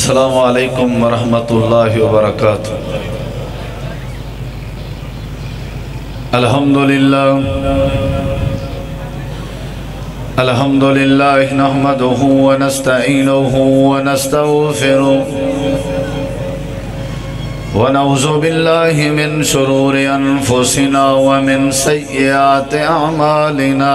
असलकम वरहमतुल्लाहि वबरकातुह अल्हम्दुलिल्लाह अल्हम्दुलिल्लाह नहमदुहु व नस्तईनुहु व नस्तगफिरुह व नऊज़ु बिल्लाहि मिन शुरूरि अनफुसिना व मिन सय्यिआति अमालिना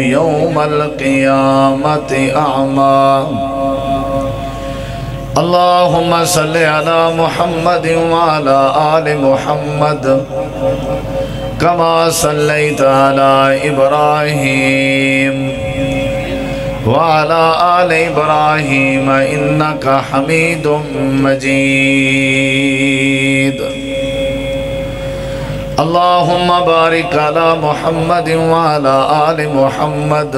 यौम क़ियामत आमा अल्लाहुम सल्लि अला मुहम्मद वाला आल मुहम्मद कमा सल्लैत अला इब्राहीम वाला आल इब्राहीम इन्नका हमीदुम मजीद अल्लाहुम्मा बारिक अला मोहम्मद वाला आल मोहम्मद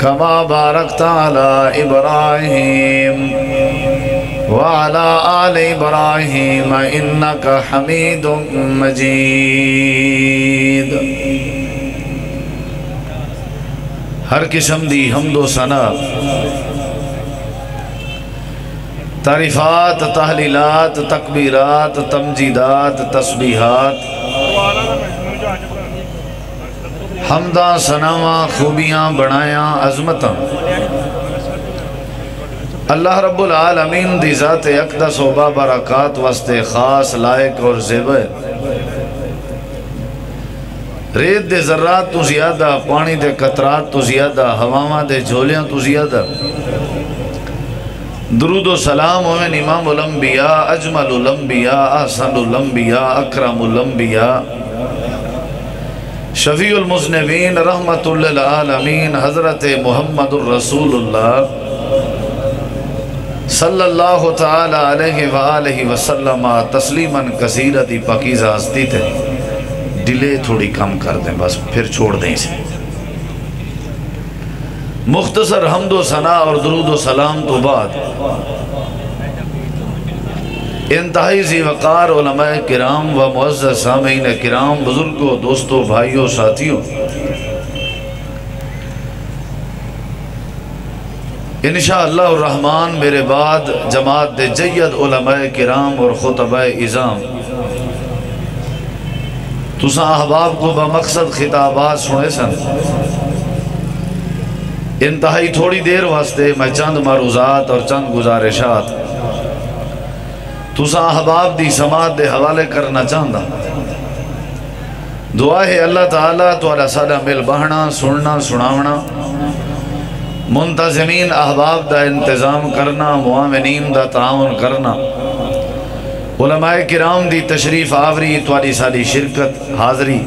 कमा बारक अला इब्राहिम वाला आल इब्राहिम इन्नक हमीद मजीद हर किस्म दी हमदो सना तारीफ़ात, तहलीलात, तकबीरात, तमजीदात, तस्बीहात। हमदा सनावा, खूबियाँ बनाया अजमत। अल्लाह रब्बुल आलमीन दी ज़ात अकदस व बाबरकात वस्ते ख़ास लायक और ज़ेबर रेत दे जर्रात तो ज़्यादा, पानी दे कतरात तो ज़्यादा, हवावां दे झोलियाँ तो ज़्यादा। दरुद सलाम ओवन इमाम उलम्बिया अजमल उलम्बिया अहसन उलम्बिया अकरम उलम्बिया शफी उलमुजनबीन रहमतुल्लिल आलमीन, हज़रत मोहम्मद रसूलुल्लाह। सल्लल्लाहु ताला अलैहि व आलिहि वसल्लम, तस्लीमन कसीरा दी पकीज़ा हस्ती थे डिले थोड़ी कम कर दें, बस फिर छोड़ दें इसे। मुख्तसर हमदो सना और दरूद सलाम तो बाद। इंतहाई जी वक़ार किराम व मुआज़ सामीन किराम, बुज़ुर्गों, दोस्तों, भाइयों, साथियों। रहमान मेरे बाद जमात जैद किराम और खुतब इज़ाम। तुसा अहबाब को बमकसद खिताबात सुने सन। इंतहाई थोड़ी देर वास्ते मैं चंद मारूजात और चंद गुजारिशात। तुसा अहबाब दी समात दे हवाले करना चाहता दुआ है, अल्लाह ताला तुरा साडा मिल बहना, सुनना, सुनावना। मुंतजमीन अहबाब का इंतज़ाम करना मुआमिनीन का ताउन करना। उलमाए किराम दी तशरीफ़ आवरी तुरी सारी शिरकत हाज़री।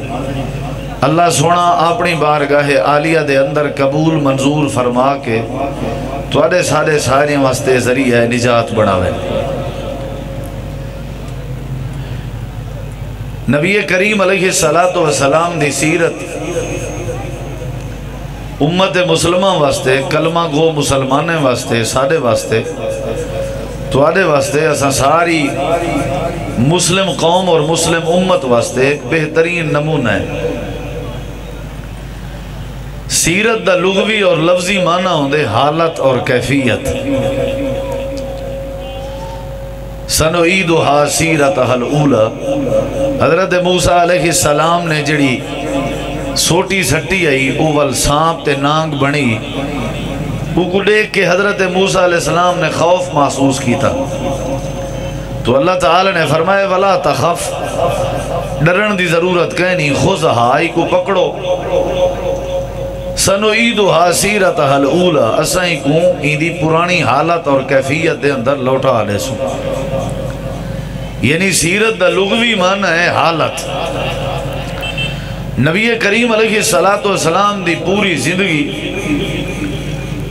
अल्लाह सोना अपनी बारगाह आलिया दे अंदर कबूल मंजूर फरमा के थोड़े सारे सारे वास्ते ज़रिया निजात बनावे। नबी करीम सलात सलाम दी सीरत उम्मत मुसलमा वास्ते, कलमा गो मुसलमाने वास्ते साढ़े वास्ते थोड़े वास्ते असा सारी मुस्लिम कौम और मुस्लिम उम्मत वास्ते एक बेहतरीन नमूना है। सीरत का लुगवी और लफ्जी माना होंगे हालत और कैफियत। सनो ईद सीरत हल उला हज़रत मूसा सलाम ने जड़ी सोटी सट्टी आई ओवल सांप ते नांग बनी को देख के हज़रत मूसा सलाम ने खौफ महसूस किया तो अल्लाह ताला ने फरमाया, वाला तखफ, डरन की ज़रूरत कह नहीं खुश हाई को पकड़ो। सनो ईद सीरत हल उला असाई को इंदी पुरानी हालत और कैफियत के अंदर लौटा ले सू यानी सीरत का लुगवी मन है हालत। नबी करीम सलातो सलाम दी पूरी ज़िंदगी,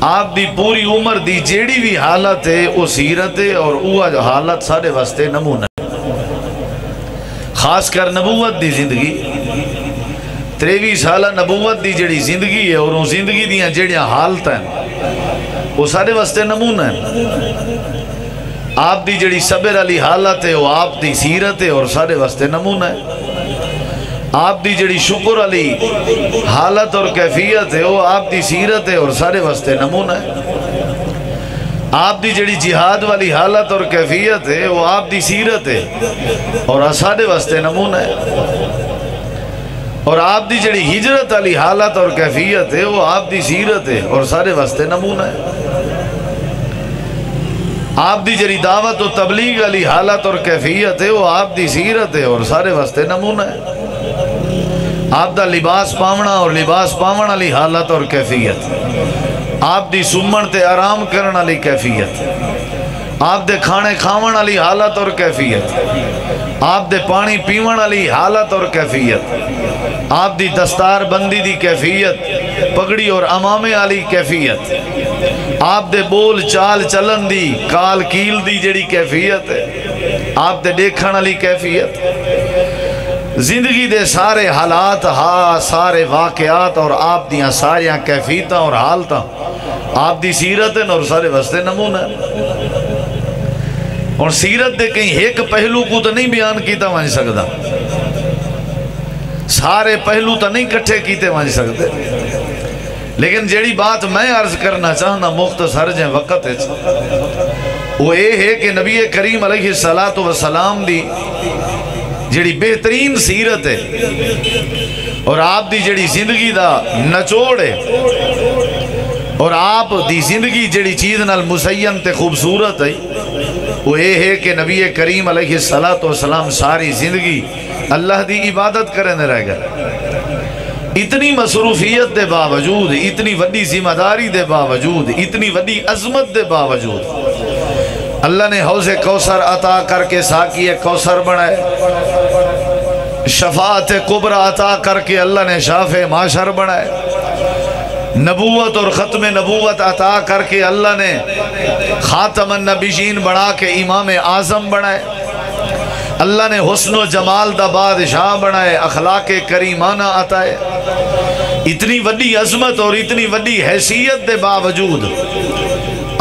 आप दी पूरी उम्र दी जेड़ी भी हालत है, वो सीरत है और वह हालत साढ़े वास्ते नमूना खास कर नबूवत दी ज़िंदगी। त्रेवी साल नबूवत दी जड़ी ज़िंदगी है और ज़िंदगी दड़िया हालत हैं, वो साढ़े वास्ते नमूना है। आप दी जड़ी सबर वाली हालत है, वो आप दी सीरत है और साढ़े वास्ते नमूना है। आप दी जड़ी शुक्र अली हालत और कैफियत है, वो आप दी सीरत है और सारे वास्ते नमूना है। आप दी जड़ी जिहाद वाली हालत और कैफियत है, वो आप दी सीरत है और सारे वास्ते नमूना है। और आप दी जड़ी हिजरत वाली हालत और कैफियत है, वो आप दी सीरत है और सारे वास्ते नमूना है। आप दी जड़ी दावत और तबलीग वाली हालत और कैफियत है, वो आप दी सीरत है और सारे वास्ते नमूना है। आपका लिबास पावना और लिबास पावन वाली हालत और कैफियत आप दी सुमन ते आराम करने वाली कैफियत आप दे खाने खावन वाली हालत और कैफियत आप दे पानी पीवन वाली हालत और कैफियत आप दी दस्तार बंदी दी कैफियत, पगड़ी और अमामे वाली कैफियत। आप दे बोल चाल चलन दी, काल कील दी जड़ी कैफियत है। आप दे देखने वाली कैफियत। ज़िंदगी दे सारे हालात, हा, सारे वाकयात और आप दिया सारिया कैफियत और हालत, आप दी सीरत है और सारे वस्ते नमूना और सीरत दे कहीं एक पहलू को तो नहीं बयान किया वज सकता सारे पहलू तो नहीं कट्ठे किए वज सकते लेकिन जेड़ी बात मैं अर्ज़ करना चाहना मुख्त सर जे वक़्त वो ये है कि नबी करीम सलात वसलाम दी जी बेहतरीन सीरत है और आप दी जड़ी ज़िंदगी का नचोड़ है और आप दी ज़िंदगी जड़ी चीज़ नाल मुसैन ते खूबसूरत है, वो ये है कि नबी करीम सला तो सलाम सारी ज़िंदगी अल्लाह की इबादत करें रह गए। इतनी मसरूफियत के बावजूद, इतनी वी ज़िम्मेदारी के बावजूद, इतनी वही अजमत के बावजूद, अल्लाह ने हौसे कौसर अता करके साकी कौसर बनाए। शफात कुबरा अता करके अल्लाह ने शाफ माशर बनाए। नबूवत और ख़त्म नबूवत अता करके अल्लाह ने ख़ातमन नबीशीन बना के इमाम आज़म बनाए। अल्लाह ने हुसन जमाल दा बादशाह बनाए, अखलाक करीमाना अताए। इतनी वड्डी अजमत और इतनी वड्डी हैसियत के बावजूद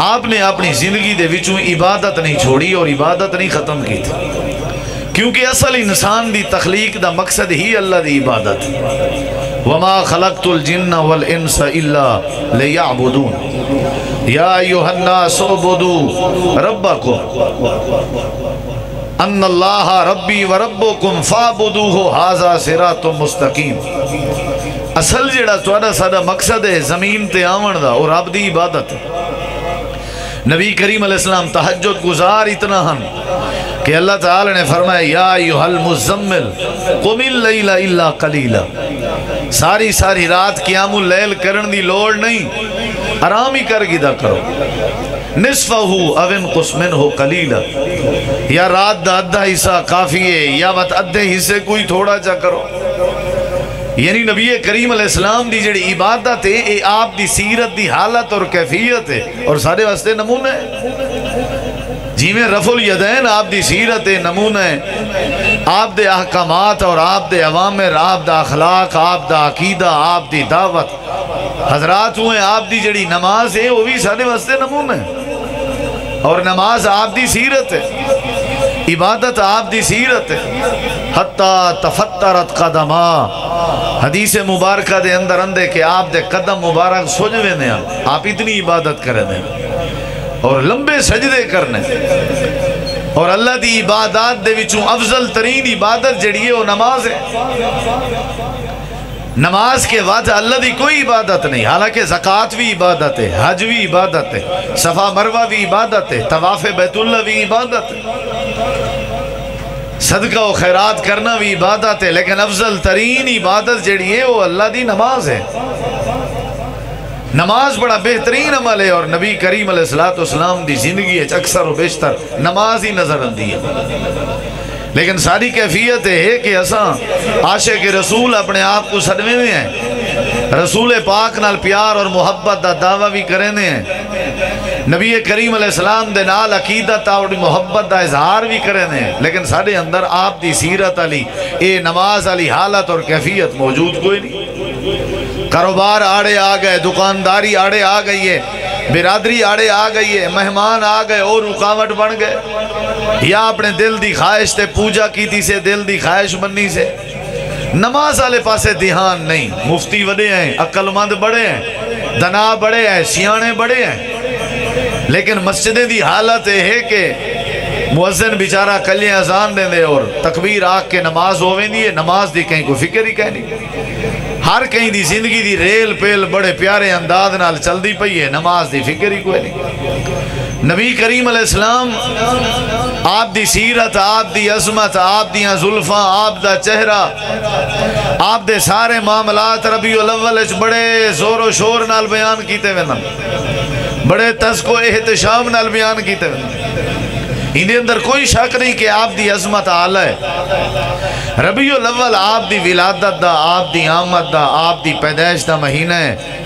आपने अपनी ज़िंदगी के इबादत नहीं छोड़ी और इबादत नहीं ख़त्म की थी। क्योंकि असल इंसान की तखलीक का मकसद ही अल्लाह की इबादत। वमा खलकतुल जिन्न वल इंस या युहन्ना सोबुदू रब्बकुम। अल्लाह रब्बी व रब्बो कुम फाबुदू हो हाजा सिरा तो मुस्तकीम असल मकसद है, ज़मीन ते का और रब की इबादत नबी करीम अलैहिस्सलाम गुजार इतना हन कि अल्लाह ताला ने फरमाया, या मुजम्मिल कुमिल लैला इल्ला कलीला। सारी सारी रात लैल दी लोड़ नहीं, आराम ही कर गिदा करो। निसफहू अविन कुस्मिन हो कलीला। या रात दा अद्धा हिस्सा काफ़ी है, या बत अद्धे हिस्से कोई थोड़ा चा करो। यानी नबी करीम अलैहिस्सलाम दी जड़ी इबादत है ये आप दी सीरत दी हालत और कैफियत है, और सारे वास्ते नमूना है। जिमें रफुल यदैन आप दी सीरत नमूने आप दे अहकामात और आप दे अवामिर आप दा अखलाक, आप दा अकीदा, आप दी दावत। हजरात हुए आप दी जड़ी नमाज़ है, वो भी सारे वास्ते नमूने और नमाज़ आप दी सीरत है। इबादत आप दी सीरत हत्ता तफत्तरत कदमा। हदीस मुबारक दे अंदर अंदे के आप दे कदम मुबारक सुझ वेंदे आप इतनी इबादत करने और लंबे सजदे करने और अल्लाह की इबादत दे विचों अफजल तरीन इबादत जड़ी है, वो नमाज़ है। नमाज़ के बाद अल्लाह की कोई इबादत नहीं, हालाँकि जक़ात भी इबादत है, हज भी इबादत है, सफ़ा मरवा भी इबादत है, तवाफ़ बैतुल्ला भी इबादत है। सदका व खैरात करना भी इबादत है, लेकिन अफजल तरीन इबादत जड़ी है, वो अल्लाह की नमाज़ है। नमाज़ बड़ा बेहतरीन अमल है और नबी करीम सलाम की ज़िंदगी अक्सर व बेशतर नमाज़ ही नज़र आती है। लेकिन सारी कैफियत है कि असा आशे के रसूल अपने आप को सदमे में हैं। रसूल पाक नाल प्यार और मुहब्बत का दावा भी करेंगे नबी करीम सलाम के नाल अकीदत और मुहब्बत का इजहार भी करेंगे लेकिन साढ़े अंदर आप की सीरत अली ये नमाज़ अली हालत और कैफियत मौजूद कोई नहीं। कारोबार आड़े आ गए, दुकानदारी आड़े आ गई है। बिरादरी आड़े आ गई है, मेहमान आ गए और रुकावट बन गए। या अपने दिल की ख्वाहिश से, पूजा की थी से, दिल की ख्वाहिश बननी से। नमाज़ वाले पासे ध्यान नहीं। मुफ्ती बड़े हैं, अक्लमंद बड़े हैं, दना बड़े हैं, सियाने बड़े हैं। लेकिन मस्जिद की हालत यह है कि मुअजन बेचारा कल अजान देंगे और तकबीर आख के नमाज़ होवेंदी है। नमाज़ की कहीं कोई फ़िक्र ही हर कहीं की ज़िंदगी की रेल पेल बड़े प्यारे अंदाज नाल चलती पई है, नमाज़ की फ़िक्र ही कोई नहीं। नबी करीम इस्लाम आप दी सीरत, आप दी अजमत, आप दियाँ जुल्फा, आप दा चेहरा, आप दे सारे मामलात रबी अव्वल बड़े जोरो शोर नाल बयान किए वे बड़े तस्को एहतशाम नाल बयान किए वे इन्हें अंदर कोई शक नहीं कि आप दी अजमत आल है। रबी अव्वल, आप दी विलादत दा, आप दी आमद दा, आप दी पैदाइश दा महीना है।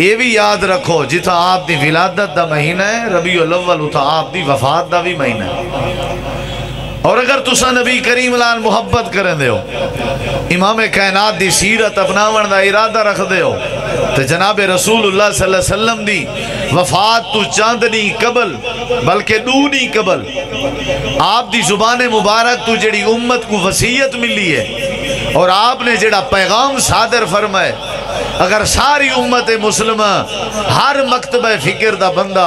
ये भी याद रखो जिथा आप दी विलादत दा महीना है रबी अव्वल उथा आप दी वफात दा भी महीना है। और अगर तुसा नबी करीम लाल मुहब्बत करें दो इमाम कैनात की सीरत अपनावन का इरादा रख दो तो जनाब रसूल सल्लम की वफात तू चंद नहीं कबल, बल्कि दू नहीं कबल। आप दी ज़ुबान मुबारक तू जड़ी उम्मत को वसीयत मिली है, और आपने जड़ा पैगाम सादर फरमाए अगर सारी उम्मत मुस्लिम, हर मकतब फ़िक्र का बंदा,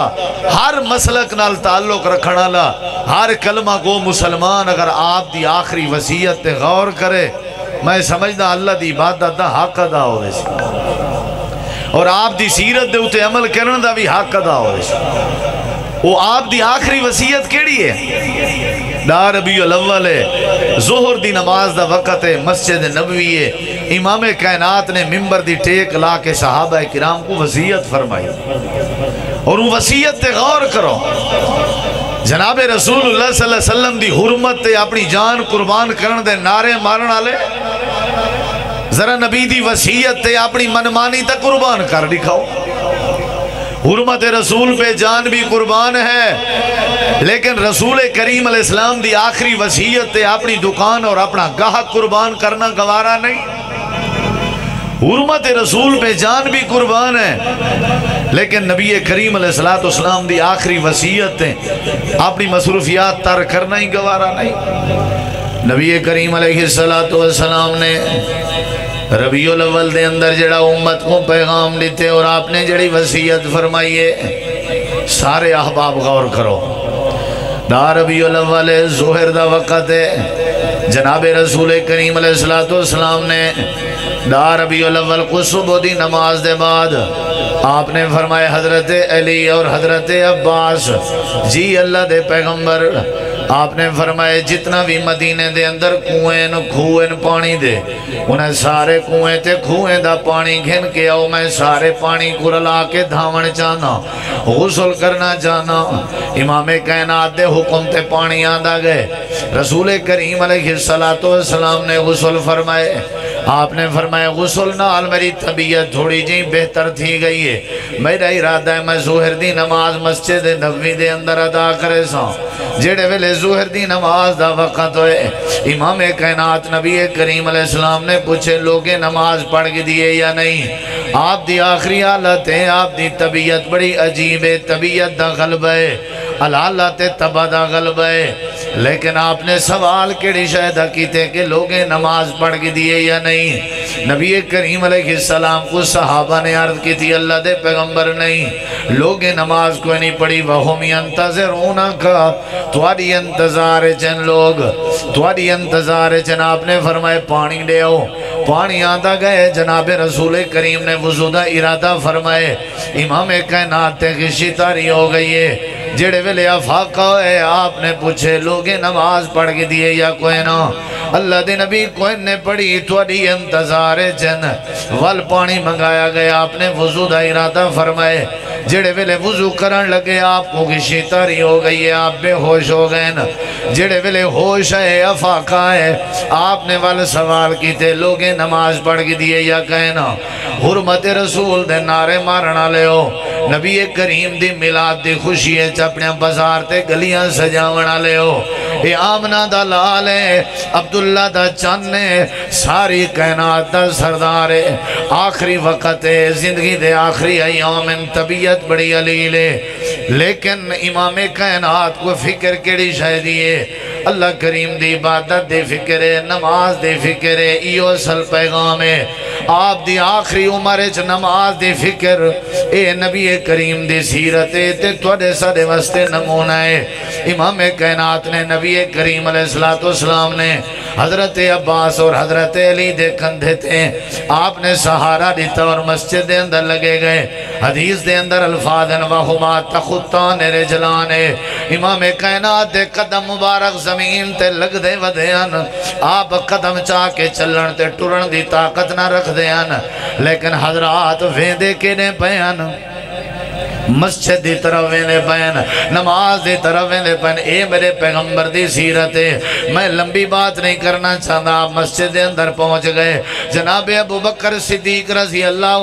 हर मसलक नाल ताल्लुक रखने वाला हर कलमा को मुसलमान अगर आप दी आखिरी वसीयत गौर करे, मैं समझदा अल्लाह की इबादत का हक अदा हो और आप दी सीरत के उत्ते अमल करने का भी हक अदा हो आप दी आखिरी वसीयत केड़ी है? डा रबी अव्वल है। जोहर दी नमाज़ का वक़्त है, मस्जिद नबवी है। इमाम कायनात ने मिम्बर दी टेक ला के सहाबा किराम को वसीयत फरमाई। और वो वसीयत गौर करो। जनाब रसूल वसल्लम दी हुरमत अपनी जान कुर्बान करने दे नारे मारन वाले जरा नबी दी वसीयत अपनी मनमानी तक कुर्बान कर दिखाओ। हुरमत रसूल पे जान भी कुर्बान है। लेकिन रसूल करीम इस्लाम दी आखिरी वसीयत अपनी दुकान और अपना गाहक कुर्बान करना गवारा नहीं। हुरमत रसूल पे जान भी कुर्बान है। लेकिन नबी करीम सलाम की आखिरी वसीयत अपनी मसरूफियात तर करना ही गवारा नहीं। नबी करीम सलाम ने रबी अव्वल के अंदर जड़ा उम्मत को पैगाम दिते और आपने जड़ी वसीयत फरमाई है, सारे अहबाब गौर करो। दा रबी अव्वल जोहर का वक़्त है। जनाब रसूल करीम सलाम ने दार रबी अव्वल को सुबह नमाज़ के बाद आपने फरमाया, हज़रत अली और हज़रत अब्बास, जी अल्लाह दे पैगंबर आपने फरमाया, जितना भी मदीने दे अंदर कुएँ खूह पानी दे, उन्हें सारे कुएँ ते खूहें दा पानी घिन के आओ, मैं सारे पानी को रला के धावन चाहना, गुसल करना चाहना। इमामे कायनात दे हुक्म ते पानी आंदा गए। रसूल करीम सलाम ने गुसल फरमाए आपने फरमाया, गुसल नाल मेरी तबीयत थोड़ी जी बेहतर थी गई है। मेरा इरादा है मैं जोहर दी नमाज़ मस्जिद नबी दे अंदर अदा करे सा। जेड़े वेले जोहर दी नमाज़ का वक़्त होए इमाम कैनात नबी करीम सलाम ने पूछे, लोगे नमाज़ पढ़ के दिए या नहीं? आप दी आखिरी हालत है आप दी तबीयत बड़ी अजीब है, तबीयत का गलब है अलाला ते तबा का गलब है। लेकिन आपने सवाल कि शायद किते कि लोग नमाज़ पढ़ के दिए या नहीं? नबी करीम सलाम को सहाबा ने अर्ज़ की थी, अल्लाह दे पैगंबर नहीं। लोग नमाज़ को नहीं पढ़ी, वह अंतजर होना का थोड़ी इंतज़ार चन लोग थोड़ी इंतज़ार चन आपने फरमाए पानी दे पानी आता गए जनाब रसूल करीम ने वजूदा इरादा फरमाए। इमाम कैनात खिशी तारी हो गई है। जेड़े वेले फाका है आपने पूछे, लोग नमाज़ पढ़ के दिए या कोई ना? अल्लाह के नबी, कोई ने पढ़ी, थोड़ी इंतज़ार चन वल पानी मंगाया गया, आपने वज़ू का इरादा फरमाए। जेड़े वेले वज़ू करन लगे, आपको किसी तारी हो गई है, आप बेहोश हो गए न। जेड़े वेले होश है, अफाका है, आपने वल सवाल किए लोगे नमाज़ पढ़ के दिए या कहना हुरमत रसूल दे नारे मारन वाले हो। नबी करीम दी मिलाद दी खुशी अपने बाज़ार ते गलियाँ सजावन वाले हो ये आमना दा लाल है अब्दुल्ला दा चन है सारी कैनात दा सरदार है आखिरी वक्त है ज़िंदगी दे आखिरी अयाम तबीयत बड़ी अलील है लेकिन इमाम कैनात को फ़िक्र केड़ी शायद है अल्लाह करीम दी इबादत दे फ़िक्र है, नमाज़ दे फ़िक्र है इो असल पैगाम है। आप दी आखिरी उम्र च नमाज़ दी फ़िक्र, ए नबी करीम दी सीरत है, ते थोड़े सारे वास्ते नमूना है। इमाम कैनात ने नबी करीम सलाम ने हज़रत अब्बास और हज़रत अली दे कंधे थे आपने सहारा दिता और मस्जिद के अंदर लगे गए। हदीस दे अंदर अल्फाजन वहुमा तखुतान रिजलान इमाम कैनात दे कदम मुबारक ज़मीन ते लगदे वदे आप कदम चाह के चलन ते टुरन दी ताकत ना रखते हैं लेकिन हजरात वेंदे किने पे मस्जिद की तरफ़ वेंदे पैन, नमाज़ की तरफ़ वेंदे पैन। ये मेरे पैगंबर की सीरत है। मैं लंबी बात नहीं करना चाहता। मस्जिद के अंदर पहुँच गए। जनाब अबू बकर सिद्दीक रज़ी अल्लाह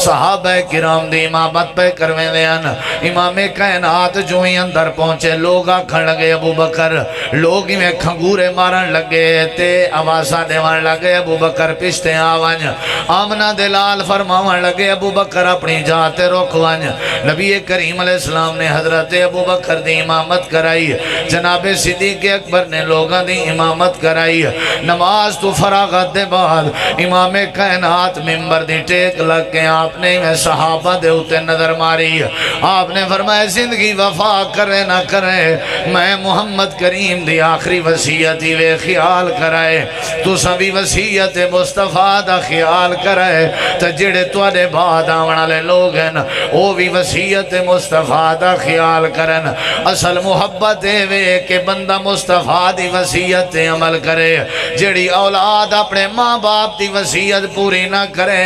साहब किराम दी इमामत पे करवेंदे हैं इमाम कैनात जो ही अंदर पहुँचे। लोग आखन लगे, अबू बकर, लोग इवें खंगूरे मारन लगे ते आवाजा देवन लगे, अबू बकर पिछते आवन आमना दे लाल फरमावन लगे, अबू बकर, अपनी जात रुक वन नबी करीम सलाम ने हज़रत अबू बकर की इमामत कराई, जनाब सिद्दीक अकबर ने लोगों की इमामत कराई। नमाज़ तो फरागत के बाद इमाम कैनात मिम्बर की टेक लग के आपने सहाबा के उत्ते नज़र मारी। आपने फरमाया, ज़िंदगी वफा करे ना करे, मैं मुहम्मद करीम की आखिरी वसीयत ही वे ख्याल कराए। तुसा भी वसीयत मुस्तफ़ा का ख्याल कराए तो जेड़े थोड़े बाद आने वाले लोग हैं वो भी वसीयत मुस्तफ़ा का ख्याल करन। असल मुहब्बत वे कि बंदा मुस्तफ़ा की वसीयत अमल करे। जड़ी औलाद अपने माँ बाप की वसीयत पूरी ना करे,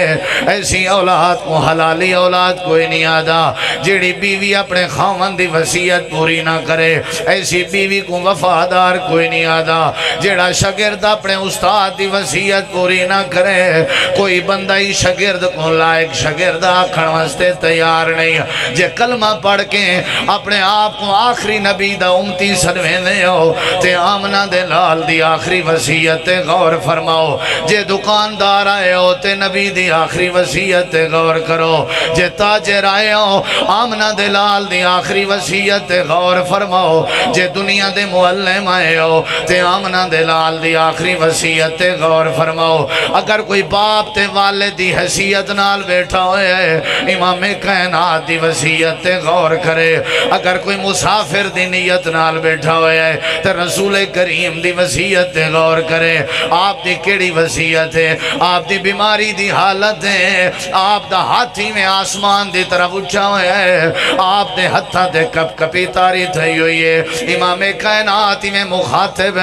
ऐसी औलाद को हलाली औलाद कोई नहीं आता जड़ी बीवी अपने खावन की वसीयत पूरी ना करे, ऐसी बीवी को वफादार कोई नहीं आता जेड़ा शगिर्द अपने उस्ताद की वसीयत पूरी ना करे, कोई बंदा ही शगिर्द को लायक शगिर्द आखण वास्ते तैयार नहीं। जे कलमा पढ़ के अपने आप को आखिरी नबी का उमती सदवेंदे हो, ते आमना दे लाल दी आखिरी वसीयत गौर फरमाओ। जे दुकानदार आए हो, ते नबी दी आखिरी वसीयत गौर करो। जे ताजर आए हो, आमना दे लाल दी आखिरी वसीयत गौर फरमाओ। जे दुनिया दे मुअल्लिम आए हो, ते आमना दे लाल दी आखिरी वसीयत गौर फरमाओ। अगर कोई बाप ते वाले दी हैसियत नाल बैठा होया है, इमाम कायनात दी वसीयत ते गौर करे अगर कोई मुसाफिर की नीयत नाल बैठा हुआ है तो रसूल करीम की वसीयत ते गौर करे आपकी केड़ी वसीयत है आपकी बीमारी की हालत है आपका हाथी में आसमान की तरफ़ उठा हुआ है आपके हथा से कप कपी तारी थी हुई है इमाम कैनात में मुखातिब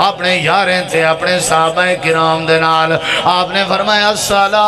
अपने यारें थे अपने साहब किराम दे नाल आपने फरमाया सला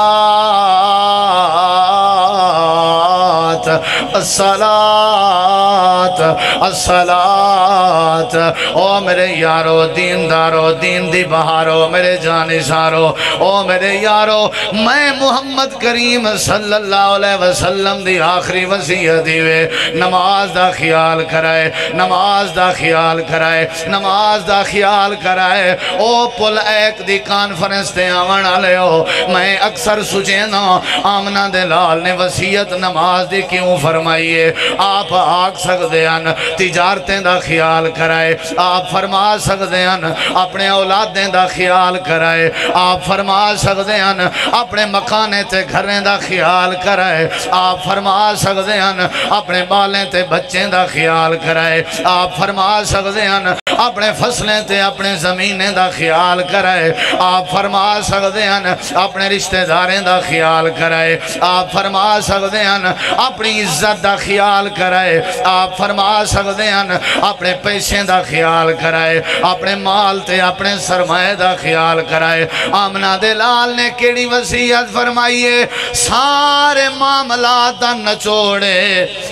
असलात असलात ओ मेरे यारो, दीनदारो दीन दी बहारो मेरे जानिसारो, ओ मेरे यारो, मैं मुहम्मद करीम सल्लल्लाहु अलैहि वसल्लम दी आखिरी वसीयत वे। नमाज़ दा ख्याल कराए, नमाज़ दा ख्याल कराए, नमाज़ दा ख्याल कराए। ओ पुल एक दी कॉन्फ्रेंस ते आवन वाले हो। मैं अक्सर सुझेना आमना दे लाल ने वसीयत नमाज़ दी क्यों फरमाइए? आप आख सकते हैं तिजारतें का ख्याल कराए। आप फरमा सकते हैं अपने औलादें का ख्याल कराए। आप फरमा सकते हैं अपने मकाने ते घरें का ख्याल कराए। आप फरमा सकते हैं अपने बालें ते बच्चों का ख्याल कराए। आप फरमा सकते हैं अपने फ़सलें ते अपने जमीनें का ख्याल कराए। आप फरमा सकते हैं अपने रिश्तेदारों का ख्याल कराए। आप फरमा सकते हैं अपनी इज़्ज़त का ख्याल कराए। आप फरमा सकते हैं अपने पैसे का ख्याल कराए। अपने माल ते अपने सरमाए का ख्याल कराए। आमना दे लाल ने केड़ी वसीयत फरमाई है सारे मामला का नचोड़े।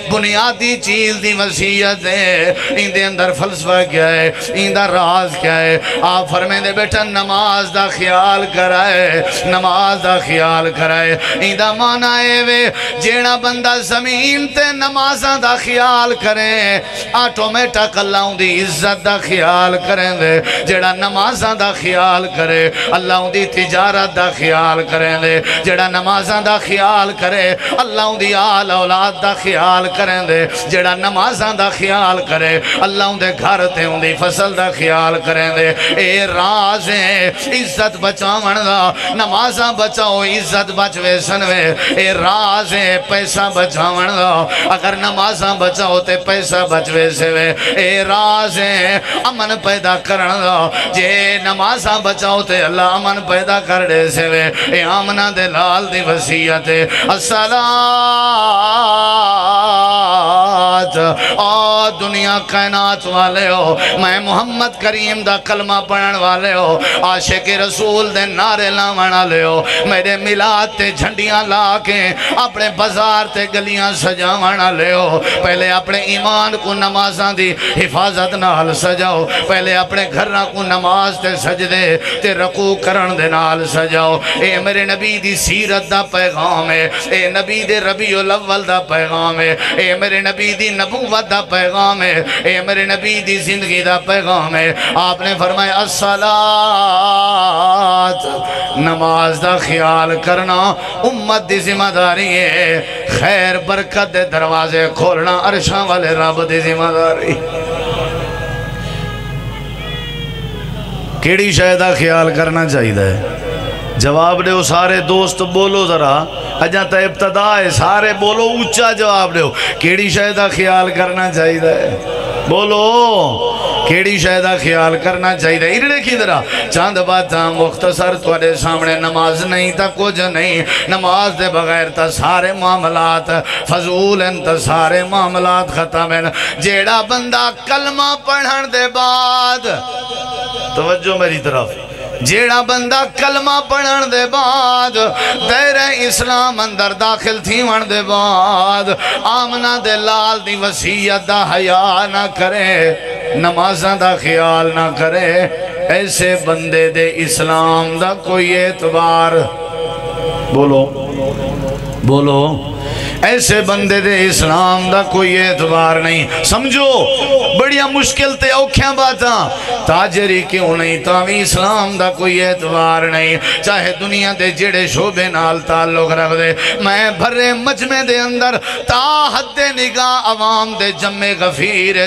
बुनियादी चीज़ की वसीयत है इंदे अंदर फलसफा क्या है इंदा राज क्या है। आप फरमेंदे बेटा, नमाज़ का ख्याल कराए। नमाज़ का ख्याल कराए। इंदा माना है वे, जेड़ा बंदा ज़मीन ते नमाजा का ख्याल करे, ऑटोमेटिक अल्लाह दी इज़्ज़त का ख्याल करेंदे। जेड़ा नमाजा का ख्याल करे, अल्लाह दी तिजारत का ख्याल करेंदे। जेड़ा नमाजा का ख्याल करे, अल्लाह दी आल औलाद का ख्याल करेंदे। जेड़ा नमाजा का ख्याल करे, अल्लाह दे घर ते उंदी फ़सल का ख्याल करेंदे, ए राज है, इज़्ज़त बचावन दा, नमाजा बचाओ, इज़्ज़त बच वेसन वे ए राज है, पैसा बचावन दा, अगर नमाजा बचाओ तो पैसा बच वैसे वे ए राज है, अमन पैदा करन दा, जे नमाजा बचाओ तो अल्लाह अमन पैदा कर दे से वे ए आमना दे लाल दी वसीयत है। अस्सलात ओ दुनिया कायनात वाले हो, मैं मोहम्मद करीम दा कलमा पढ़न वाले हो आशिक रसूल दे नारे लावन वाले हो मेरे मिलाद ते झंडियाँ ला के अपने बाज़ार ते गलियाँ सजावन वाले हो पहले अपने ईमान को नमाजा दी हिफाजत नाल सजाओ। पहले अपने घर को नमाज़ ते सजदे ते रकू करन दे नाल सजाओ। ए मेरे नबी दी सीरत दा पैगाम है, ए नबी दे रबीउल अव्वल दा पैगाम है, ए मेरे नबी दी नबूवत दा पैगाम है, ए मेरे नबी दी ज़िंदगी दा पैगाम है। आपने फरमाया, अस्सलात। नमाज़ दा ख्याल करना उम्मत दी ज़िम्मेदारी है। खैर, बरकत दे दरवाजे खोलना अरशा वाले रब दी ज़िम्मेदारी। केड़ी शय का ख्याल करना चाहिए जवाब दो सारे दोस्त बोलो जरा। अजा तो इब्तदा है, सारे बोलो ऊँचा जवाब दो केड़ी शय का ख्याल करना चाहिए बोलो। केड़ी शायद ख्याल करना चाहिए इन्हें जरा। चंद बात मुख्तसर थोड़े सामने नमाज़ नहीं तो कुछ नहीं। नमाज़ के बगैर तो सारे मामलात, फजूल हैं तो सारे मामलात खत्म हैं। जेड़ा बंदा कलमा पढ़न के बाद, तवज्जो मेरी तरफ़। जेड़ा बंदा कलमा पढ़न दे बाद दायरे इस्लाम अंदर दाखिल थीवन दे बाद आमना दे लाल दी वसीयत दा हया ना करे, नमाजा दा ख्याल ना करे, ऐसे बंदे दे इस्लाम दा कोई एतबार। बोलो। बोलो। ऐसे बंदे दे इस्लाम दा कोई एतबार नहीं। समझो, बड़िया मुश्किल ते औखिया बात। ताजरी क्यों नहीं, तावी इस्लाम दा कोई एतबार नहीं। चाहे दुनिया के जेड़े शोबे नाल ताल्लुक दे मैं भरे मजमे दे अंदर ता हदे निगाह अवाम दे जम्मे गफीर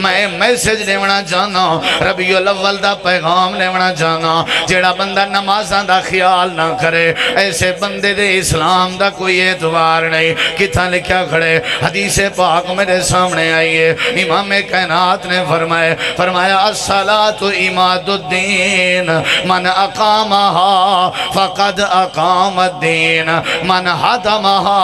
मैं मैसेज देवना चाहना रबीउल अव्वल दा पैगाम देवना चाहना जेड़ा बंदा नमाजा दा ख्याल ना करे। ऐसे बंदे दे इस्लाम दा कोई एतबार नहीं। कितना लिखा खड़े? हदीस पाक मेरे सामने आई है। इमाम कैनात ने फरमाए, फरमाया असला तो इमादुद्दीन, मन अकामहा, फ़कद अकामद्दीन, मन हदमहा,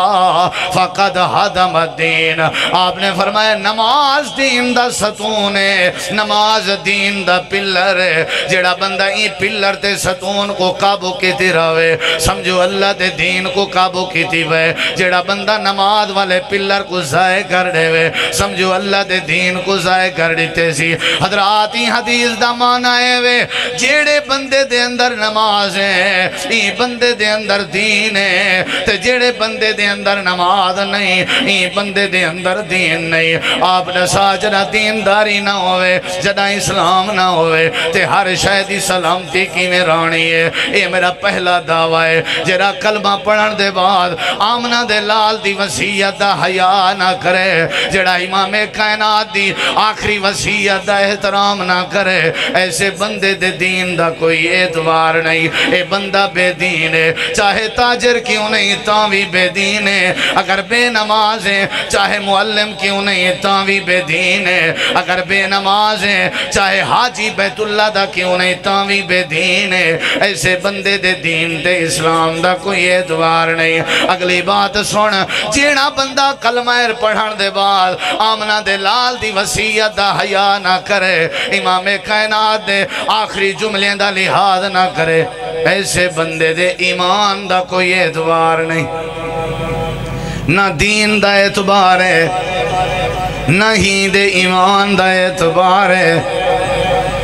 फ़कद हदमद्दीन। आपने फरमाया, नमाज़ दीन दा सतून है, नमाज़ दीन दा पिलर है। जेड़ा बंदा ई पिलर ते सतून को काबू कीती रहे समझो अल्लाह दे दीन को काबू की वे जेड़ा बंदा नमाज़ वाले पिलर को जाय कर देवे। समझो अल्लाह दे दीन को जाय कर दिते सी। हजरात ही हदीस दा माना है वे, जेड़े बंदे दे अंदर नमाज़ है, ई बंदे दे अंदर दीन है, ते जेड़े बंदे दे अंदर नमाज़ नहीं, ई बंदे दे अंदर दीन नहीं। आप दसा जरा दीनदारी ना होवे, जदा इस्लाम ना होवे, ते हर शय दी सलामती किवें राणी है? ये मेरा पहला दावा है, जरा कलमा पढ़न दे बाद आमना दे लाल दी दी वसीयत हया ना करे। जड़ा इमाम कायनात दी आखिरी वसीयत एहतराम ना करे, ऐसे बंदे दे दीन का कोई एतबार नहीं। ये बंदा बेदीन है। चाहे ताजर क्यों नहीं, ता भी बेदीन है। अगर बेनमाज है, चाहे मुअल्लिम क्यों नहीं, ता भी बेदीन है। अगर बेनमाज है, चाहे हाजी बैतुल्ला दा क्यों नहीं, ता भी बेदीन है। ऐसे बंदे दे दीन ते इस्लाम दा कोई एतवार नहीं। अगली बात सुन जेड़ा बंदा कलमैर पढ़न दे बाद आमना दे लाल दी वसीयत दा हया ना करे, इमाम कायनात दे आखिरी जुमले दा लिहाज ना करे, ऐसे बंदे दे ईमान दा कोई एतबार नहीं। ना दीन दा एतबार है, ना ही दे ईमान दा एतबार है।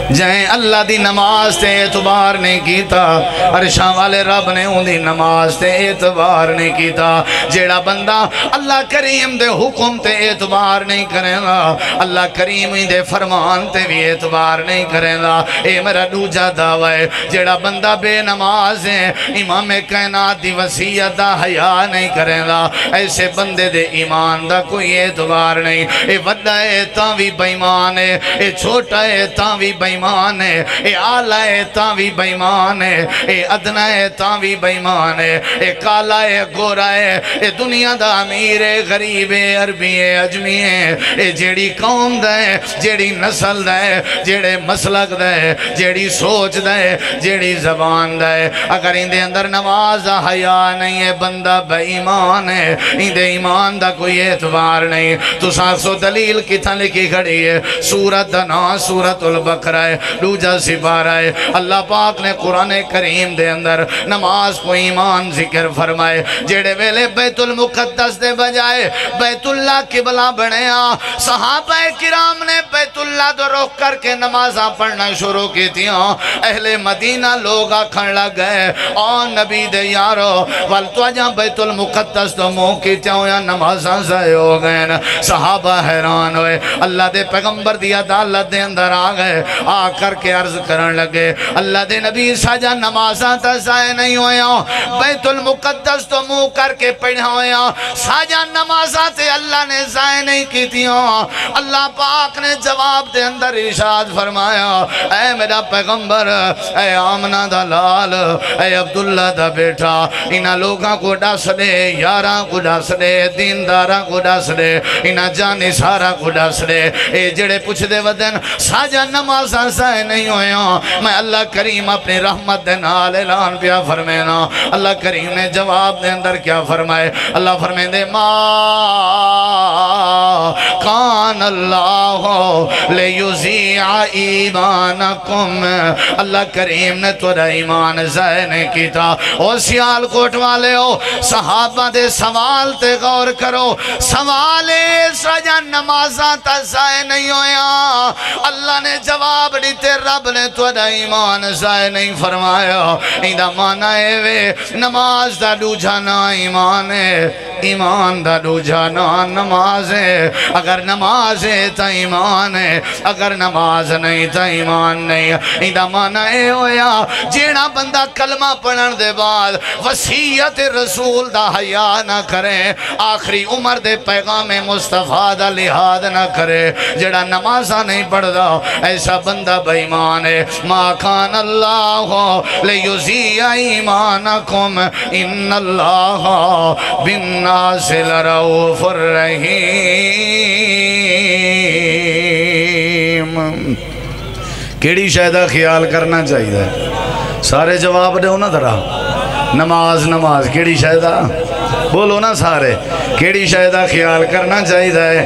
जै अल्लाह की नमाज़ ते एतबार नहीं कीता। अरशा वाले रब ने उनकी नमाज़ ते एतबार नहीं कीता। जेड़ा बंदा अल्लाह करीम के हुक्म ते एतबार नहीं करेगा अल्लाह करीम दे फरमान ते भी एतबार नहीं करेगा ए मेरा दूजा दावा है, जेड़ा बंदा बेनमाज है, इमाम कायनात दी वसीयत दा हया नहीं करेगा ऐसे बंदे दे ईमान का कोई एतबार नहीं। ए वड्डा है ता भी बेईमान है ये छोटा है ता भी बेईमान बेईमान है। ये आला है ता भी बेईमान है। ये अदना है ता भी बेईमान है। ये काला है, गोरा है। ये दुनिया दा अमीर है, गरीब है, अरबी है, अजमी है। ये जेड़ी कौम दा है, जेड़ी नस्ल दा है, जेड़े मसलक दा है, जेड़ी सोच दा है, जेड़ी जबान दा है। अगर इंदे अंदर नमाज़ दा हया नहीं है, बंदा बेईमान है। इंदे ईमान दा कोई एतबार नहीं। तुसा सो दलील कितना लिखी खड़ी है? सूरत दा ना सूरतुल बकरा है दूजा सिपारा है अल्लाह पाक ने कुरान करीम दे अंदर नमाज़ को ईमान ज़िक्र फरमाए। जेड़े वेले बैतुल मुकद्दस दे बजाए, बैतुल्ला किबला बनया सहाबा किराम ने बैतुल्ला तो रोक करके नमाजा पढ़ना शुरू की थी अहले मदीना लोग आखन लग गए और नबी दे यारो, वल तो बैतुल मुकद्दस तो मुँह की चाहोया नमाजा सही हो गए सहाबा हैरान हुए। अल्लाह दे पैगंबर दी अदालत दे अंदर आ गए। आ करके अर्ज़ करन लगे। अल्लाह दे नबी साजा नमाजा तो जाए नहीं होया। बैतुल मुकद्दस तो मुँह करके पढ़ा होया। साजा नमाजा ते अल्लाह ने जाए नहीं की अल्लाह पाक ने जवाब दे अंदर इरशाद फरमाया, ऐ मेरा पैगंबर, ऐ आमना दा लाल, ऐ अब्दुल्ला दा बेटा, इन्हां लोगों को दस दे, यारा को दस दे, दीनदारा को दस दे, इन्हां जानी सारा को दस दे। ए जेड़े पुछदे वदन, साजा नमाजा जाए नहीं होया। मैं अल्लाह करीम अपनी रहमत दे नाल ऐलान पिया फरमेना अल्लाह करीम ने जवाब दे अंदर क्या फरमाए अल्लाह फरमेंदे, माँ कान अल्लाह ले युजिया ईमानकुम। अल्लाह करीम ने तुरा ईमान जाय ने कीता। ओ सियालकोट वाले हो सहाबा दे सवाल ते गौर करो। सवाल सजा नमाजा ता जाय नहीं होया। अल्लाह ने जवाब दिते रब ने तुरा ईमान जाय नहीं फरमाया। इंदा माना है वे, नमाज़ दा दूजा ना ईमान है। ईमान दा दूजा ना नमाज़ है। अगर नमाज़ है तो ईमान है। अगर नमाज़ नहीं तो ईमान नहीं। इंदा माना ये होया, जेड़ा बंदा कलमा पढ़न दे बाद वसीयत रसूल दा हया ना करे, आखिरी उम्र दे पैगाम मुस्तफ़ा दा लिहाज ना करे, जेड़ा नमाजा नहीं पढ़दा, ऐसा बेईमान है। माँ खान अल्लाह युजिया ईमानकुम। इन अल्लाह बिन्ना से रऊफुर रहीम। केड़ी शय का ख्याल करना चाहिए? सारे जवाब दो ना तरह नमाज़ नमाज़, केड़ी शय का बोलो ना सारे, केड़ी शय का ख्याल करना चाहिए है?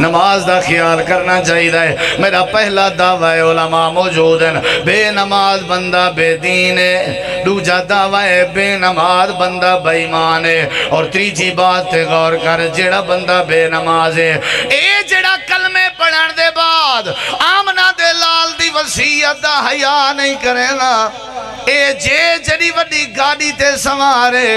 नमाज़ का ख्याल करना चाहिए है। मेरा पहला दावा है, उलमा मौजूद हैं। बेनमाज बंदा बेदीन है। दूजा दावा है, बेनमाज बंदा बेईमान है। और तीजी बात गौर कर, जेड़ा बंदा बेनमाज है, ए जेड़ा कलमे पढ़न दे बाद आमना दे लाल दी वसीयत दा हया नहीं करेगा ए जे जड़ी वड्डी गाड़ी ते सवारे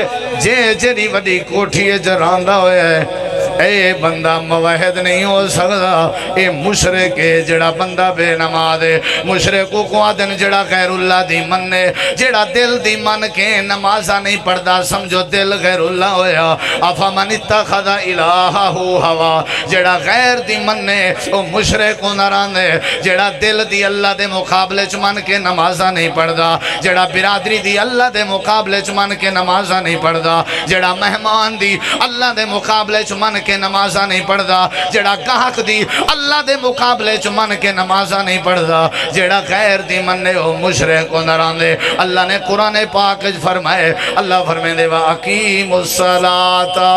जे जड़ी वड्डी कोठी च रहंदा होया है ए बंदा मवाहिद नहीं हो सकता ये मुशरक है जड़ा बंदा बेनमाज है। मुशरे को आदन जड़ा खैरुल्ला दी मन्ने। जड़ा दिल दी मन के नमाजा नहीं पढ़ता समझो दिल खैरुल्ला होया। अफा मन इत्तखदा इलाहा हु हवा। जड़ा गैर दी मन्ने, ओ मुशरक होना रहंदे जड़ा दिल दी अल्लाह दे मुकाबले च मन के नमाजा नहीं पढ़ता जड़ा बिरादरी दी अल्लाह दे मुकाबले च मन के नमाजा नहीं पढ़ता जड़ा मेहमान दी अल्लाह दे मुकाबले च मन के नमाजा नहीं पढ़ता जड़ा गाहक दी अल्लाह दे मुकाबले च मन के नमाजा नहीं पढ़ता जड़ा गैर दी मन्ने हो मुशरक को नरांदे अल्लाह ने कुरान पाक फरमाए, अल्लाह फरमे दे वाकीमुस्सलाता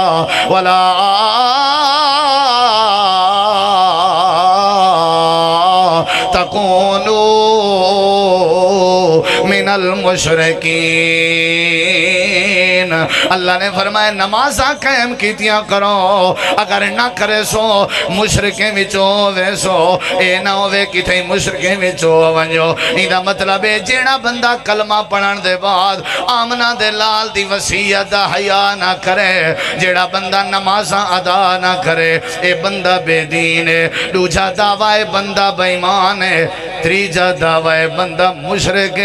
वला तकूनू मिनल मुशरकीन अल्लाह ने फरमाया, नमाजा कायम कीतियाँ करो। अगर ना करे सो, मुशरके विचों वे सो ए ना होवे किथे मुशरके विचों वंजो इंदा मतलब है, जेड़ा बंदा कलमा पढ़न दे बाद आमना दे लाल दी वसीयत दा हया ना करे, जेड़ा बंदा नमाजा अदा ना करे, ए बंदा बेदीन है। दूजा दावा है, बंदा बेईमान है। तीजा दावा है, बंदा मुशरक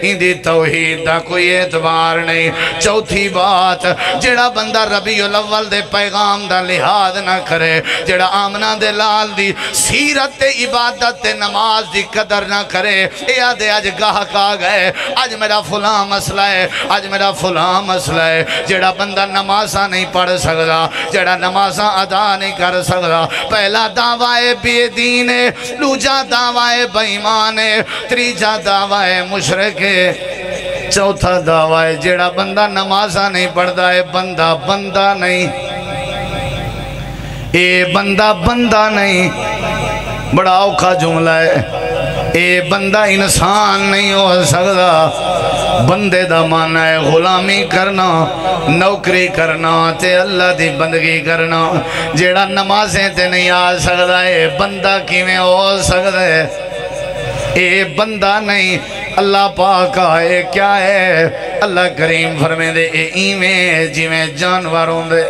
इंदी तौहीद दा कोई एतबार नहीं। चौथी बात, जेड़ा बंदा रबी अव्वल दे पैगाम दा लिहाज ना करे, जेड़ा आमना दे लाल दी सीरत ते इबादत ते नमाज़ दी कदर ना करे, ए अज गाहक आ गए अज मेरा फुला मसला है अज मेरा फुला मसला है। जेड़ा बंदा नमाजा नहीं पढ़ सकदा, जेड़ा नमाजा अदा नहीं कर सकदा, पहला दावा है बेदीन है, दूजा दावा है बेईमान है तीजा दावा है मुशरक चौथा दावा है जेड़ा बंदा नमाजा नहीं पढ़ता है बंदा बंदा नहीं ए बंदा बंदा नहीं बड़ा औखा जुमला है ए बंदा इंसान नहीं हो सकता बंदे दा माना है गुलामी करना नौकरी करना ते अल्लाह दी बंदगी करना जेड़ा नमाजें ते नहीं आ सकता है बंदा किवें हो सकता है ए बंदा नहीं अल्लाह पाक है क्या है? अल्लाह करीम फरमे दे जिवें जानवर होंदे।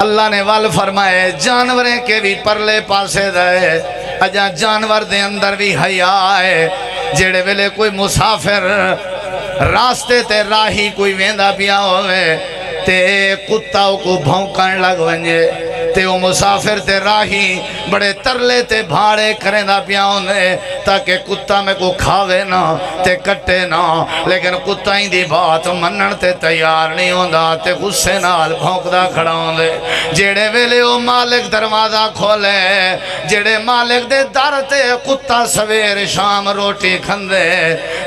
अल्लाह ने वल फरमाए, जानवरें के भी परले पासे दे अजा जानवर दे अंदर भी हया है। जेड़े वेले कोई मुसाफिर रास्ते ते राही कोई वेंदा पिया होवे, ते कुत्ता को भौंकण लग वंजे ते वो मुसाफिर ते राही, बड़े तरले ते भाड़े करेंदा पिया ताकि कुत्ता में को खावे ना ते कट्टे ना। लेकिन कुत्ता ही बात मनन ते तैयार नहीं होंदा, ते गुस्से नाल भौंकदा खड़ा होंदे। जेड़े वेले ओ मालिक दरवाज़ा खोले, जेड़े मालिक दे दर ते कुत्ता सवेर शाम रोटी खंदे,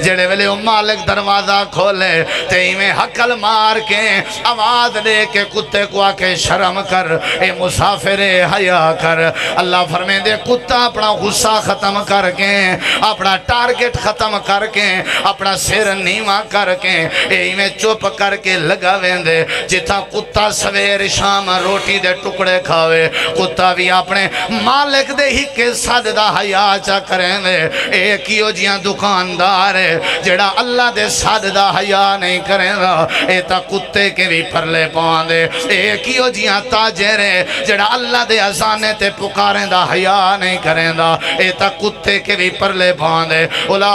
जेड़े वेले ओ मालिक दरवाज़ा खोले, ते इवें हकल मार के आवाज़ दे के कुत्ते को आके शर्म कर, ए मुसाफिर हया कर। अल्लाह फरमे दे कुत्ता अपना गुस्सा खत्म करके, अपना टारगेट खत्म करके, अपना सिर नीवा करके इवें चुप करके लगा वेंदे। जिथा कुत्ता सवेर शाम रोटी दे टुकड़े खावे, कुत्ता भी अपने मालिक दे ही के सद दा हया चा करेंदे। ए कियो जियाँ दुकानदार है, जेड़ा अल्लाह दे सद दा हया नहीं करेंदा, ए ता कुत्ते के भी परले पांदे। ए कियो जियाँ ताजर है जेड़ा अल्लाह के अजाने ते पुकारे दा हया नहीं करेंदा। ए ता कुत्ते के भी परले पांदे उला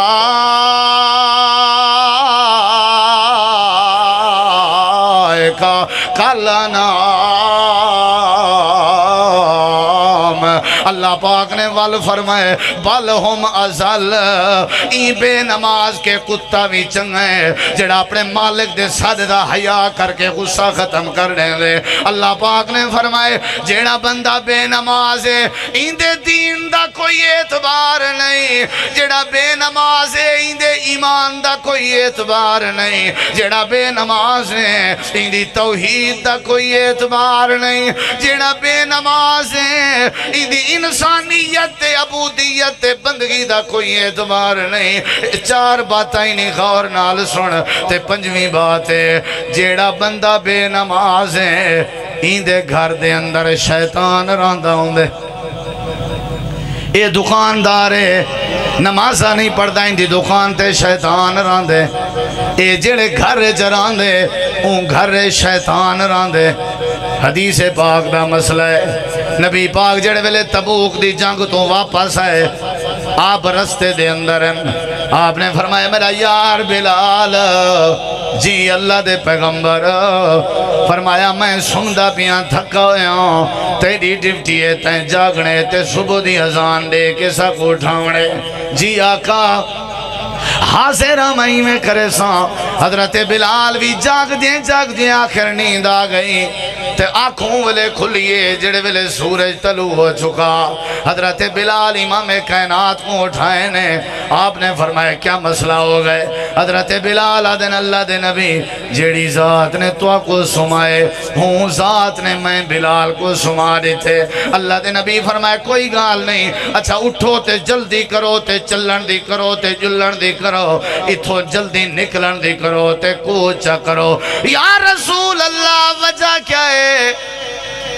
का काला अल्लाह पाक ने वल फरमाए, बल हम अजल। ई बेनमाज के कुत्ता भी चंगा है, जेड़ा अपने मालिक दे सद दा हया करके गुस्सा खत्म कर दे अल्लाह पाक ने फरमाए, जेड़ा बंदा बेनमाज है इंदे दीन दा कोई एतबार नहीं। जेड़ा बेनमाज है इंदे ईमान दा कोई एतबार नहीं। जेड़ा बेनमाज है इंदी तौहीद दा कोई एतबार नहीं। जेड़ा बेनमाज है इंदी इंसानियत अबूदियत बंदगी का कोई एतबार नहीं। चार बातें ही नहीं गौर नाल सुन ते पंजवीं बात है, जेड़ा बंदा बेनमाज है इंदे घर दे अंदर शैतान रहा ये दुकानदार है नमाजा नहीं पढ़ता इनकी दुकान ते शैतान रांदे। ए जेड़े घर च रांदे घर शैतान रांदे। हदीस पाक का मसला है। नबी पाक जेड़े वेले तबूक की जंग तो वापस आए, आप रस्ते दे अंदर आपने फरमाया, मेरा यार बिलाल जी अल्लाह दे पैगंबर। फरमाया, मैं सुनदा पिया थका होया। तेरी ड्यूटी है ते जागने ते सुबह दी अजान दे के सब उठावने जी आका, हाजिरा मई में करे सा। हज़रत बिलाल भी जाग दिए जाग दिए आखिर नींद आ गई। ते आँखों वेले खुलिए जेड़े वेले सूरज तलु हो चुका। हज़रत बिलाल इमाम कायनात को उठाए ने, आपने फरमाया, क्या मसला हो गए हज़रत बिलाल आदन अल्लाह दे नबी, जेड़ी जात ने तो को सुमाए, हूँ जात ने मैं बिलाल को सुमा देते। अल्लाह दे नबी फरमाए कोई गाल नहीं। अच्छा उठो ते जल्दी करो, ते चलन दी करो, ते जुलन दी करो इथों जल्दी निकलन दी करो, ते कूचा करो। या रसूल अल्लाह, वजह क्या है?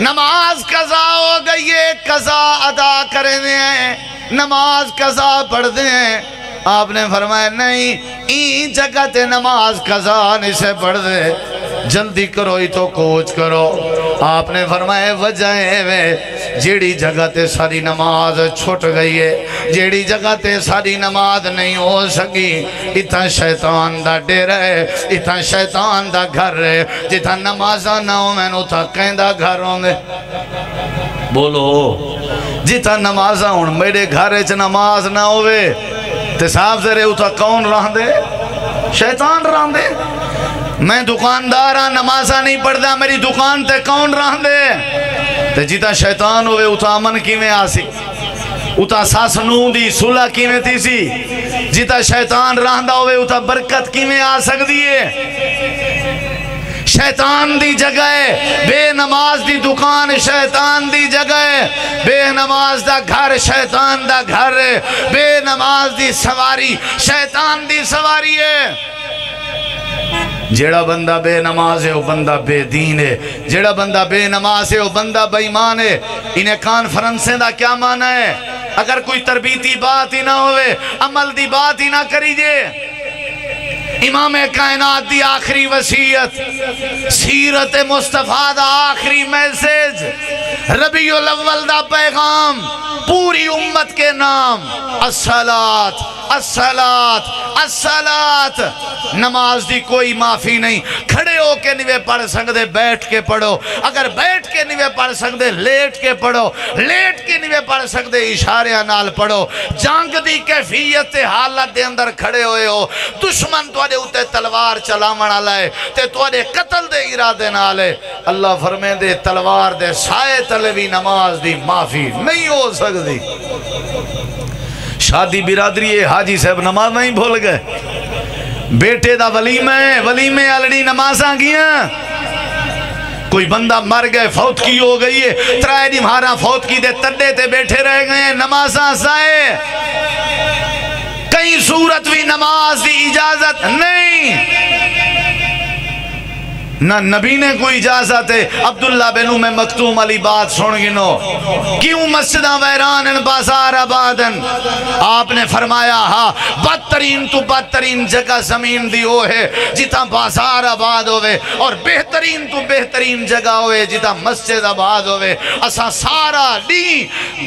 नमाज़ कजा हो गई है, कजा अदा कर हैं, नमाज़ कजा पढ़ते हैं। आपने फरमाया, नहीं, ई जगह ते नमाज़ कजा नहीं से पढ़ दे जल्दी करो ही तो कोच करो। आपने फरमाया, वजह वे जेड़ी जगह ते सारी नमाज़ छुट गई है जेड़ी जगह ते सारी नमाज़ नहीं हो सकी इतना शैतान दा डेरा है इतना शैतान दा घर है। जिथा नमाजा ना हो मैनू उथा कहदा घर होंगे? बोलो। जिथा नमाजा हूँ मेरे घर च नमाज़ ना होवे ते साहब जरे उथा कौन रहा शैतान रहा मैं दुकानदार हाँ नमाजा नहीं पढ़ता मेरी दुकान ते कौन रहा ते जिता शैतान उता सस नू दी सुलह किवें थी सी जिता शैतान रहा होवे उता बरकत किवें आ सकती है शैतान दी जगह बेनमाज दी दुकान शैतान दी जगह बेनमाज दा घर शैतान दा घर बेनमाज दी सवारी शैतान दी सवारी है जेड़ा बंदा बेनमाज है, वो बंदा बेदीन है। जेड़ा बंदा बेनमाज है, वो बंदा बेईमान है। इन्हें कॉन्फ्रेंसें का क्या माना है? अगर कोई तरबीती बात ही ना होवे, अमल दी बात ही ना करीजे इमाम कायनात दी आखिरी वसीयत, सीरत मुस्तफ़ा दा आखिरी मैसेज रबी अव्वल दा पैगाम, पूरी उम्मत के नाम असलात असलात असलात नमाज़ दी कोई माफ़ी नहीं। खड़े हो के निवे पढ़ सकते बैठ के पढ़ो। अगर बैठ के निवे पढ़ सकते लेट के पढ़ो। लेट के निवे पढ़ सकते इशारे नाल पढ़ो। जंग दी कैफियत हालत दे अंदर खड़े हो। दुश्मन तुहाडे उत्ते तलवार चलावन वाला है ते तुहाडे कत्ल दे इरादे नाल है। अल्लाह फरमे दे तलवार दे साए तले भी नमाज़ दी माफ़ी नहीं हो सकती शादी बिरादरी है, हाजी साहब नमाज़ नहीं भूल गए। बेटे दा वलीमा है, वलीमे अलड़ी नमाजा गिया। कोई बंदा मर गए, फौत की हो गई है, त्राए निमारा फौत की दे तड्डे ते बैठे रह गए नमाजा साए। कई सूरत भी नमाज़ की इजाज़त नहीं। ना नबी ने कोई इजाज़त है। अब्दुल्ला बेनू में मखतूम अली बात सुन गिनो। क्यों मस्जिद वैरान बाज़ार आबादन आपने फरमाया, हा, बदतरीन तो बदतरीन जगह ज़मीन दी हो है जिता बाज़ार आबाद होवे और बेहतरीन तो बेहतरीन जगह होवे जिता मस्जिद आबाद होवे असा सारा डी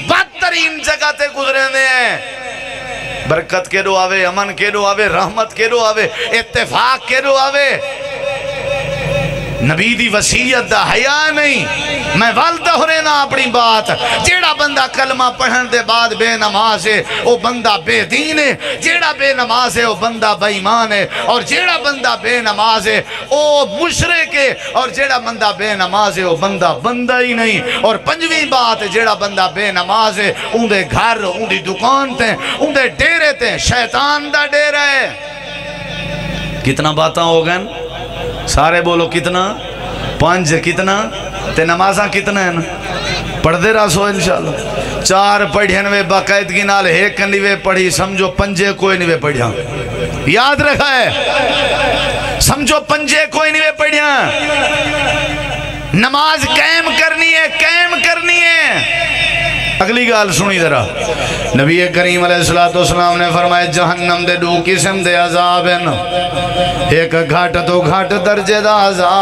बदतरीन जगह ते गुजरे हैं। बरकत केड़ो आवे, अमन केड़ो आवे, रहमत केड़ो आवे, इत्तेफाक केड़ो आवे। नबी दी वसीयत दा हया नहीं। मैं वल दोहरे ना अपनी बात। जेड़ा बंदा कलमा पढ़न दे बाद बेनमाज है, वो बंदा बेदीन है। जेड़ा बेनमाज है, वो बंदा बेईमान है। और जेड़ा बंदा बेनमाज है, वो मुशरक है। और जेड़ा बंदा बेनमाज है, वो बंदा बंदा ही नहीं। और पंजवी बात, जेड़ा बंदा बेनमाज है उनके घर उनकी दुकान ते उनके डेरे ते शैतान का डेरा है। कितना बातें हो गए सारे बोलो कितना? पंज कितना? ते नमाजा कितना है पढ़ते रहो इंशाल्लाह। चार पढ़ियन वे बाकायदगी एक निवे पढ़ी, समझो पंजे कोई नहीं वे पढ़िया। याद रखा है? समझो पंजे कोई नहीं वे पढ़िया। नमाज़ कैम करनी है, कैम करनी है। अगली गल सुनी जरा। नबी करीम सलाम ने फरमाया, जहन्नम दे दो किस्म दे अजाब एक घट तो घट दर्जे का अजाब।